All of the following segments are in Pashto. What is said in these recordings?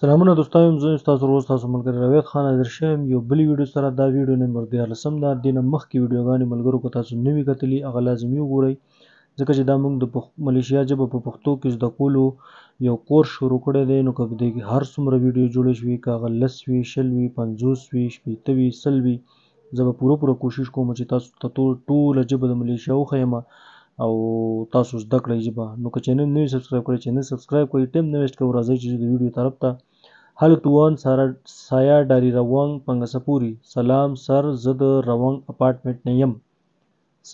سلامونه دوستان زه تاسو روز تاسو ملګری رویت خان حاضر شوم یو بل ویډیو سره دا ویډیو نمبر 14 ده دینه مخکې ویډیوګانې ملګرو کو تاسو نوی کتلی هغه لازمي وګورئ ځکه چې دا موږ د ملیشیا ژبه په پښتو کې زده کولو یو کورس شروع کړی دی نو که په دې کې هر څومره ویډیو جوړې شوي که هغه لس وي شل وي پنځوس وي شپېته وي سل وي زه به پوره پوره کوشش کوم چې تاسو ته تو- ټوله ژبه د ملیشیا وښیم او تاسو زده کړئ ژبه نو که چینل نوی سبسکرایب کړئ چینل سبسکرایب کړئ ټیم نه ویسټ کوئ راځئ چې ځو د ویډیو طرف ته هلو توان سارا سایا ډاری روانګ پنګسپوری سلام سر زه د روانګ اپارټمنټ نه یم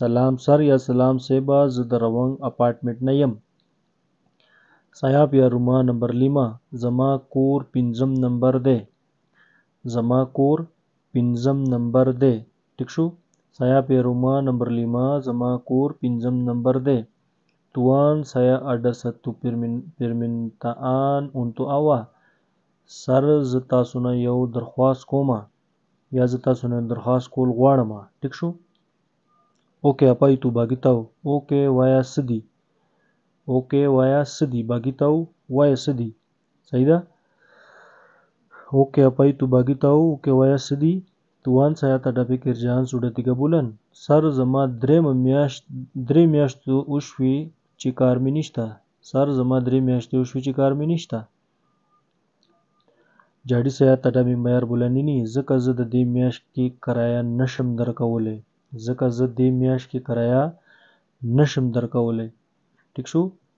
سلام سر یا سلام صیبا زه د روانګ اپارټمنټ نه یم سایاب یا روما نمبر لیما زما کور پنځم نمبر دی زما کور پنځم نمبر دی ټیک شو سایا پیروما نمبرلیما زما کور پنځم نمبر دی توان سایا اډستو پیرمنتان اونتو اوا سر زه تاسو نه یو درخواست کوم یا زه تاسو نه درخواست کول غواړم ټیک شو اوکه اپای تو باګیتاو اوکه وایا سدی اوکه وایا سدی باګیتاو وایا سدی صحیح ده اوکه اپای تو باګی تاو اوکه ویا سدی توان سیا ته ډبې کې جهان سوډتی قبولن سر زما درې میاشت درې میاشت اوشوي چې کار مې نشته سر زما درې میاشتې اوشوي چې کار مې نشته جاډي سیا ته ډبې مېر بولنی نه ځکه زه د دې میاشت کې کرایه نشم درکولې ځکه زه دې میاشت کې کرایه نشم درکولې ټیک شو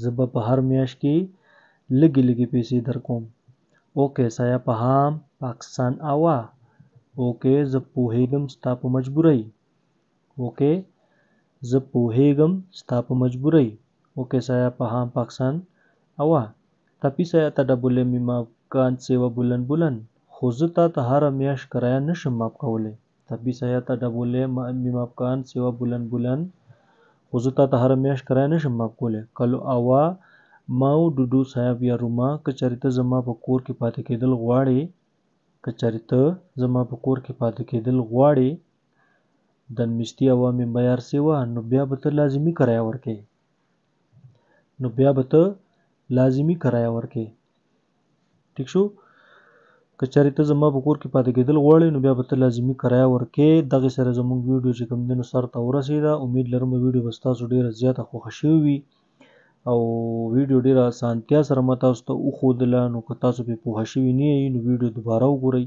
زه به په هر میاشت کې لګي لګي پیسې درکوم اوکې سایا په هام پاکستان اوا اوکې زه پوهیږم ستا په مجبورۍ اوکې زه پوهیږم ستا په مجبورۍ اوکې سایا په هام پاکستان اوا تپی سایا ته ډبل می ماپ کان سیوا بلن بلن خو زه تا ته هر میاشت کرایه نشم ماپ کولی ته بی سایه ته ډبولی می ماف کان سیوا بولن بولن خو زه تاته هره میاشت کرایه نشم ماف کولی کلو اوا ماو ډوډو صاحب یا روما که چاری ته زما په کور کی پاتی کیدل غواړی که چاری ته زما په کور کی پاتی کیدل غواړی دن میستی اوا می بیار سیوا نو بیا به ته لازمی کرایه ورکی نو بیا به ته لازمی کرایه ورکی. ټیک شو که چېرې ته زما په کور کې پاتې کېدل غواړې نو بیا به ته لازمي کرایه ورکې دغې سره زموږ ویډیو چې کوم دینو سر ته ورسېده امید لرم ویډیو به ستاسو ډیره زیاته خوښه شوې وي او ویډیو ډیره اسانتیا سره ما تاسو ته وښودله نو که تاسو پې پوه شوي نه یئ نو ویډیو دوباره وګورئ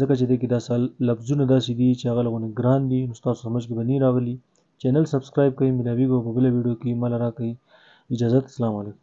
ځکه چې دې کې داسې لفظونه داسې دي چې هغه لغونې ګران دي نو ستاسو سمجھ کې به نه راغلي چینل سبسکرایب کړئ ملاویږو په بله ویډیو کې مله راکړئ اجازت السلام علیکم